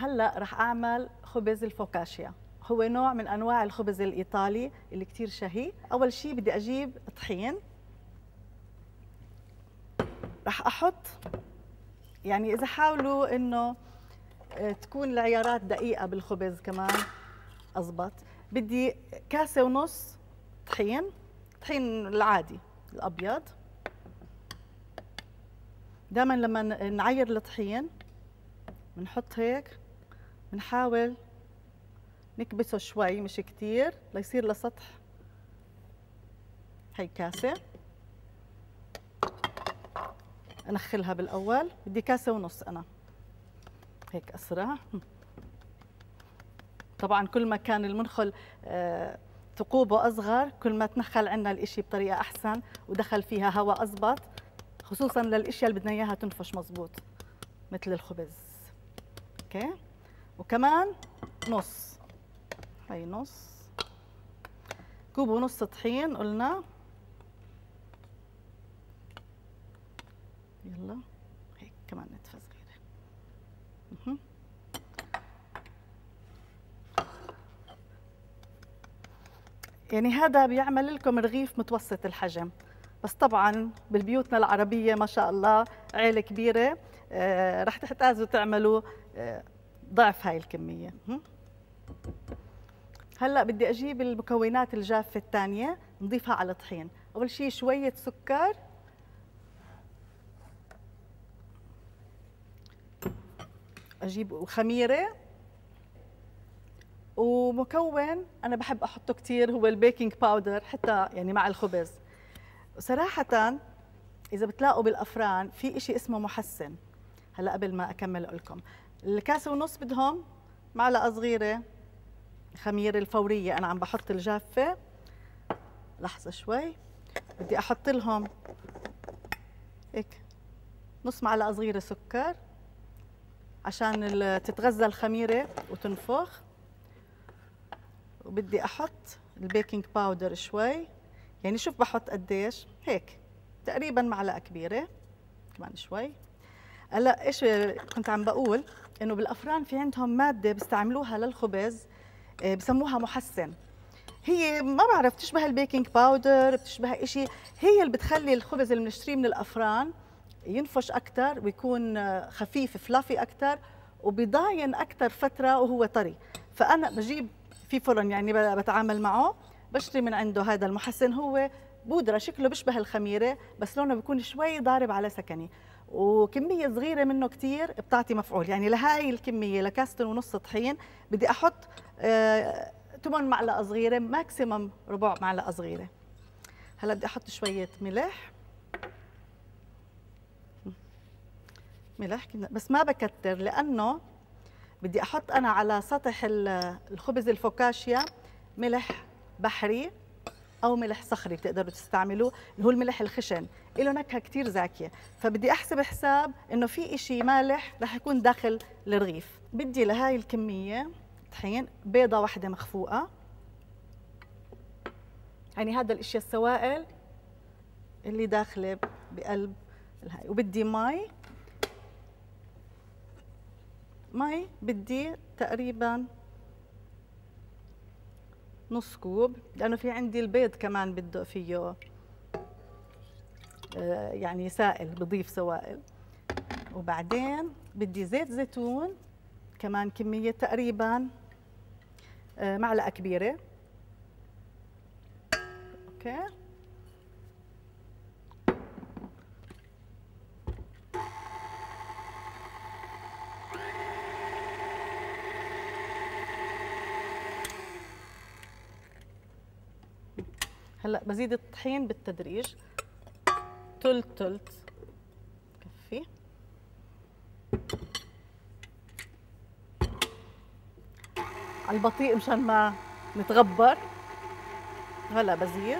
هلأ رح أعمل خبز الفوكاشيا. هو نوع من أنواع الخبز الإيطالي اللي كثير شهي. أول شيء بدي أجيب طحين. رح أحط يعني إذا حاولوا إنه آه، تكون العيارات دقيقة بالخبز كمان أزبط. بدي كاسة ونص طحين طحين العادي الأبيض. دائما لما نعير الطحين بنحط هيك. بنحاول نكبسه شوي مش كتير ليصير لسطح هي كاسة. أنخلها بالأول. بدي كاسة ونص أنا. هيك أسرع. طبعا كل ما كان المنخل آه ثقوبه أصغر كل ما تنخل عنا الإشي بطريقة أحسن ودخل فيها هواء أزبط خصوصا للأشياء اللي بدنا إياها تنفش مزبوط مثل الخبز. أوكي؟ وكمان نص. هي نص. كوب ونص طحين قلنا. يلا. هيك كمان نتفه صغيره يعني هذا بيعمل لكم رغيف متوسط الحجم. بس طبعا ببيوتنا العربية ما شاء الله عيلة كبيرة آه رح تحتاجوا تعملوا آه ضعف هاي الكمية. هلأ بدي أجيب المكونات الجافة الثانية نضيفها على الطحين أول شيء شوية سكر. أجيب خميره ومكون أنا بحب أحطه كثير هو ال baking powder حتى يعني مع الخبز. صراحة إذا بتلاقوا بالأفران في شيء اسمه محسن. هلأ قبل ما أكمل لكم. الكاسه ونص بدهم معلقة صغيرة خميرة الفورية. أنا عم بحط الجافة. لحظة شوي. بدي أحط لهم هيك نص معلقة صغيرة سكر عشان تتغذى الخميرة وتنفخ. وبدي أحط ال baking powder شوي. يعني شوف بحط قديش. هيك. تقريبا معلقة كبيرة. كمان شوي. هلأ إيش كنت عم بقول؟ إنه بالأفران في عندهم مادة بيستعملوها للخبز آه، بسموها محسن. هي ما بعرف بتشبه ال baking powder بتشبه شيء هي اللي بتخلي الخبز اللي بنشتريه من الأفران ينفش أكثر ويكون آه، خفيف فلافي أكثر وبيضاين أكثر فترة وهو طري. فأنا بجيب في فرن يعني بتعامل معه بشتري من عنده هذا المحسن هو. بودرة شكله بيشبه الخميرة بس لونه بيكون شوي ضارب على سكني. وكمية صغيرة منه كثير بتعطي مفعول. يعني لهاي الكمية لكاستن ونص طحين بدي أحط آه معلقة صغيرة ماكسيمم ربع معلقة صغيرة. هلا بدي أحط شوية ملح. ملح بس ما بكتر لأنه بدي أحط أنا على سطح الخبز الفوكاشيا ملح بحري. أو ملح صخري بتقدروا تستعملوه اللي هو الملح الخشن. له نكهة كثير زاكية. فبدي أحسب حساب إنه في شيء مالح رح يكون داخل الرغيف بدي لهاي الكمية طحين بيضة واحدة مخفوقة. يعني هذا الاشياء السوائل اللي داخلة بقلب الهاي. وبدي مي. مي بدي تقريبا نص كوب. لأنه في عندي البيض كمان بده فيه آه، يعني سائل بضيف سوائل. وبعدين بدي زيت زيتون كمان كمية تقريبا آه، معلقة كبيرة. أوكي؟ هلا بزيد الطحين بالتدريج. تلت تلت. كفي. على البطيء مشان ما نتغبر. هلا بزيد.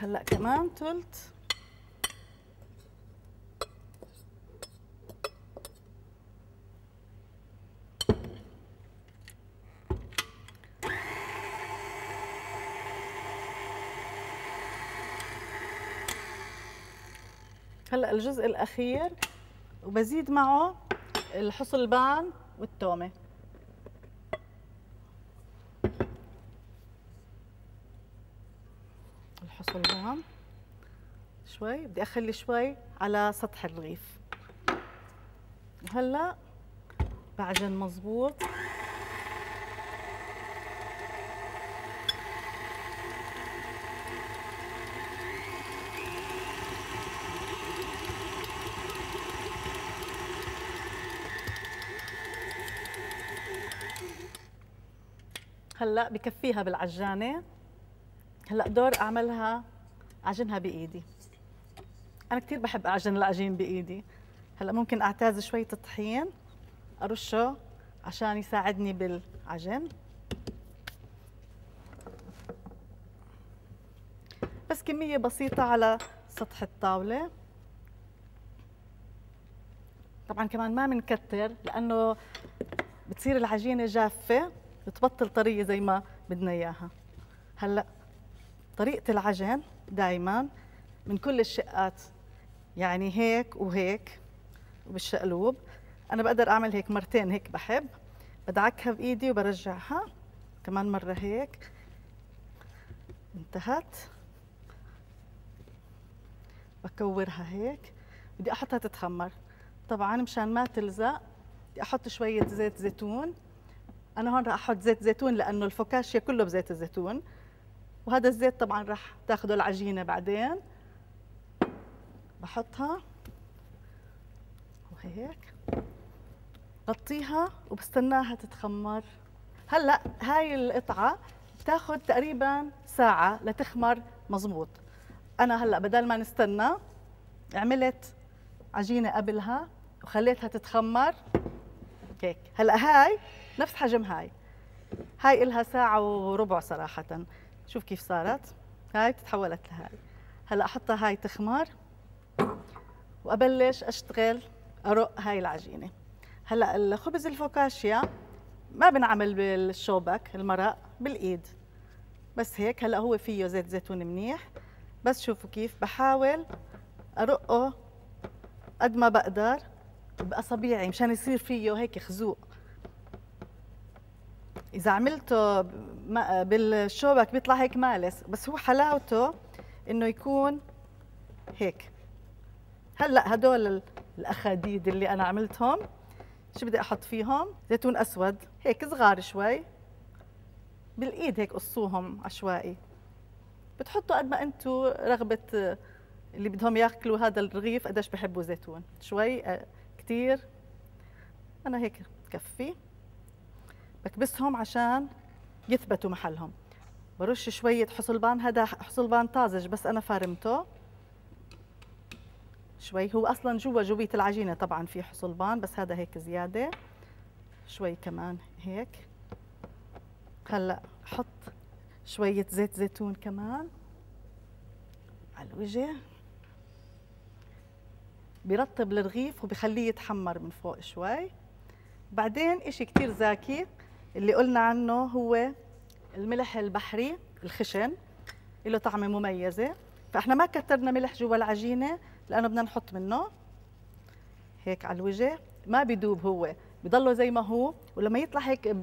هلا كمان تلت. الجزء الأخير وبزيد معه الحصلبان والتومة. الحصلبان شوي بدي أخلي شوي على سطح الرغيف. هلأ بعجن مزبوط. هلأ بكفيها بالعجانة. هلأ دور أعملها اعجنها بإيدي. أنا كثير بحب أعجن العجين بإيدي. هلأ ممكن أعتاز شوية طحين أرشه عشان يساعدني بالعجن. بس كمية بسيطة على سطح الطاولة. طبعا كمان ما بنكتر لأنه بتصير العجينة جافة. بتبطل طريه زي ما بدنا إياها. هلأ طريقة العجن دائما من كل الشقات. يعني هيك وهيك وبالشقلوب. أنا بقدر أعمل هيك مرتين هيك بحب. بدعكها بإيدي وبرجعها. كمان مرة هيك. انتهت. بكورها هيك. بدي أحطها تتخمر. طبعا مشان ما تلزق بدي أحط شوية زيت زيتون. أنا هون راح أحط زيت زيتون لأنه الفوكاشيا كله بزيت الزيتون. وهذا الزيت طبعا راح تاخذه العجينة بعدين. بحطها. وهيك. غطيها وبستناها تتخمر. هلأ هاي القطعة بتاخذ تقريبا ساعة لتخمر مزبوط. أنا هلأ بدل ما نستنى عملت عجينة قبلها وخليتها تتخمر. هيك. هلأ هاي نفس حجم هاي. هاي إلها ساعة وربع صراحة. شوف كيف صارت. هاي تتحولت لهاي. هلأ أحطها هاي تخمر وأبلش أشتغل أرق هاي العجينة. هلأ الخبز الفوكاشيا ما بنعمل بالشوبك المرق بالإيد. بس هيك هلأ هو فيه زيت زيتون منيح. بس شوفوا كيف بحاول أرقه قد ما بقدر باصابيعي مشان يصير فيه هيك خزوق. إذا عملته بالشوبك بيطلع هيك مالس بس هو حلاوته إنه يكون هيك. هلأ هدول الأخاديد اللي أنا عملتهم شو بدي أحط فيهم؟ زيتون أسود هيك صغار شوي بالإيد هيك قصوهم عشوائي. بتحطوا قد ما أنتم رغبة اللي بدهم يأكلوا هذا الرغيف قديش بحبوا زيتون. شوي كثير أنا هيك بكفي بكبسهم عشان يثبتوا محلهم. برش شوية حصلبان هذا حصلبان طازج بس أنا فارمته. شوي هو أصلا جوا جوية العجينة طبعا في حصلبان بس هذا هيك زيادة. شوي كمان هيك. هلأ حط شوية زيت زيتون كمان على الوجه. بيرطب الرغيف وبخليه يتحمر من فوق شوي. بعدين إشي كتير زاكي. اللي قلنا عنه هو الملح البحري الخشن له طعمه مميزة. فإحنا ما كترنا ملح جوا العجينة لأنه بدنا نحط منه. هيك على الوجه. ما بيدوب هو. بضله زي ما هو. ولما يطلع هيك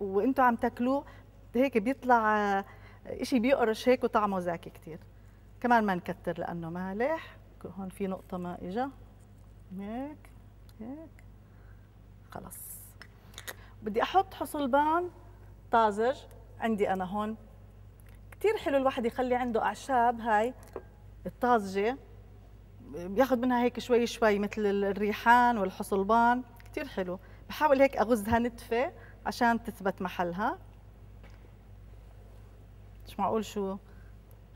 وأنتم عم تاكلوه هيك بيطلع شيء بيقرش هيك وطعمه زاكي كثير كمان ما نكتر لأنه مالح. هون في نقطة ما اجا هيك هيك. خلص. بدي أحط حصلبان طازج عندي أنا هون. كثير حلو الواحد يخلي عنده أعشاب هاي الطازجة. بياخذ منها هيك شوي شوي مثل الريحان والحصلبان كثير حلو. بحاول هيك أغزها نتفة عشان تثبت محلها. مش معقول شو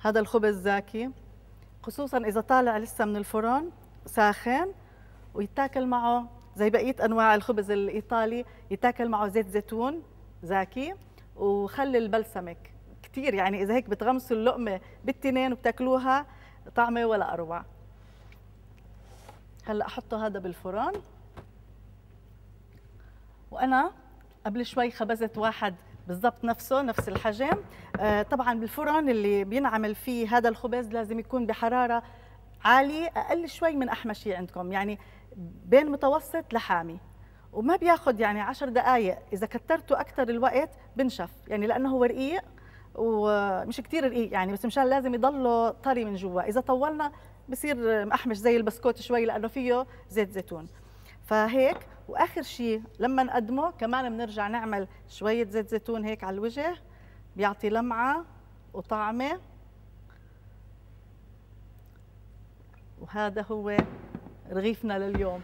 هذا الخبز زاكي. خصوصا إذا طالع لسه من الفرن ساخن ويتاكل معه زي بقية أنواع الخبز الإيطالي يتاكل معه زيت زيتون زاكي وخلي البلسمك. كثير يعني إذا هيك بتغمسوا اللقمة بالتنين وبتاكلوها طعمة ولا أروع. هلأ أحطه هذا بالفرن. وأنا قبل شوي خبزت واحد بالضبط نفسه نفس الحجم. آه طبعا بالفرن اللي بينعمل فيه هذا الخبز لازم يكون بحرارة عالي أقل شوي من احمى عندكم. يعني بين متوسط لحامي وما بياخذ يعني 10 دقائق إذا كترته أكثر الوقت بنشف يعني لأنه هو رقيق ومش كثير رقيق يعني بس مشان لازم يضله طري من جوا. إذا طولنا بصير محمش زي البسكوت شوي لأنه فيه زيت زيتون. فهيك وآخر شيء لما نقدمه كمان بنرجع نعمل شوية زيت زيتون هيك على الوجه بيعطي لمعة وطعمة. وهذا هو رغيفنا لليوم.